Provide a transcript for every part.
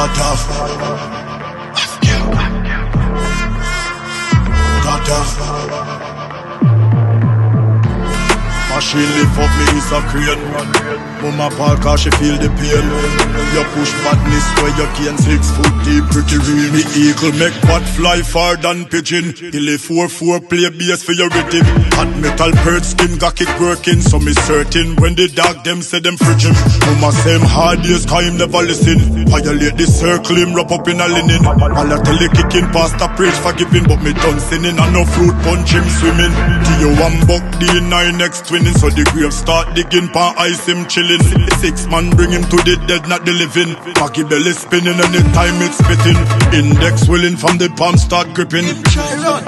Cut off. Cut off. As she lift up me is a crane Mama ball cause she feel the pain You push badness where you gain Six foot deep pretty real Me eagle make bat fly far than pigeon. Kill a 4-4 play bass for your rhythm. Hot metal bird skin got kick working. So me certain when the dog them say them frigid Mama same hard days cause him never listen Violate the circle him wrap up in a linen. All I tell you kicking past the preach forgiving. But me done sinning and no fruit punch him swimming. Tio one buck the 9x20 killing. So the grave start digging, pan ice him chilling. Six man bring him to the dead, not the living. Cocky belly spinning anytime it's spitting. Index willing from the palm start gripping.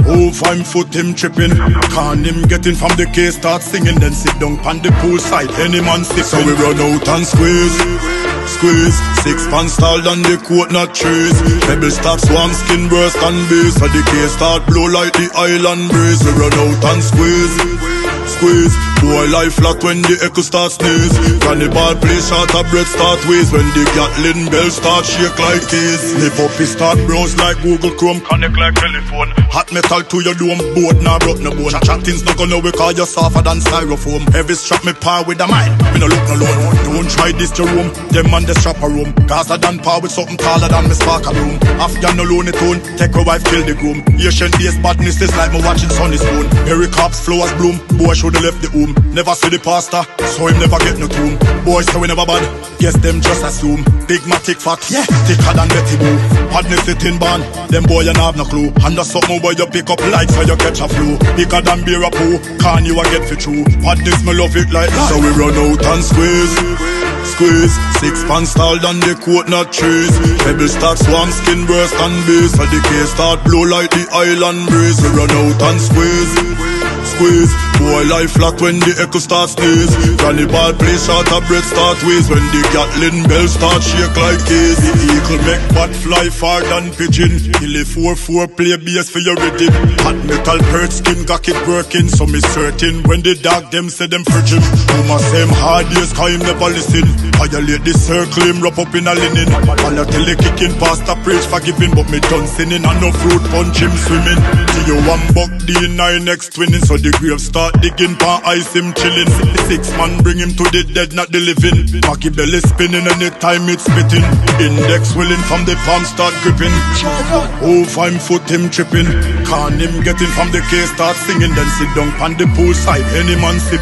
Oh, five foot him tripping. Can him getting from the case start singing. Then sit down pan the poolside, any man six, So we run out and squeeze squeeze Six pants stalled on the coat not trace. Pebble stop one skin burst and base So the case start blow like the island breeze We run out and squeeze Squeeze boy life flat when the echo start sneeze. Granny ball play shot a breath start ways When the Gatling bell start shake like this. Snip up his start browse like Google Chrome. Connect like telephone. Hot metal to your dome. Boat now broke no bone. Chat things not gonna work cause you're softer than styrofoam. Heavy strap me par with a mind. Me no look no loan. Don't try this Jerome Them man the strap a room. Gaza done par with something taller than me spark a room Afghan no loan tone Take a wife kill the groom. Ancient days badness is like me watching Sunny Spoon. Harry Cops flowers bloom. Boy should have left the home Never see the pastor So him never get no tomb. Boys say we never bad. Guess them just assume. Big matic fat Yeah. Thicker than Betty Boo. Badness sitting ban Them boy you have no clue. And that's something boy you pick up like So you catch a flu Bigger than beer a poo Can you a get for true? Badness me love it like So we run out and squeeze Squeeze, six pants tall than the coat not trees. Pebble start swarm skin burst and base So the case start blow like the island breeze. We run out and squeeze Squeeze, boy life flat when the echo start sneeze. Granny ball play shot a breath start ways When the Gatling bell start shake like keys The eagle make bat fly far than pigeon. Kill a 4-4 play bass for your rhythm Hot metal bird skin got it working. So me certain when the dog them say them fridge him Mama same hard days cause him never listen Violate the circle him wrap up in a linen. All I tell you kicking past a preach forgiving. But me done sinning and no fruit punch him swimming. To you one buck D9 next twinning. So the grave start digging pan ice him chilling. Six man bring him to the dead not the living. Maggie belly spinning anytime it's spitting. Index willing from the palm start gripping. Oh fine foot him tripping? Can him getting from the case start singing. Then sit down on the poolside any man sip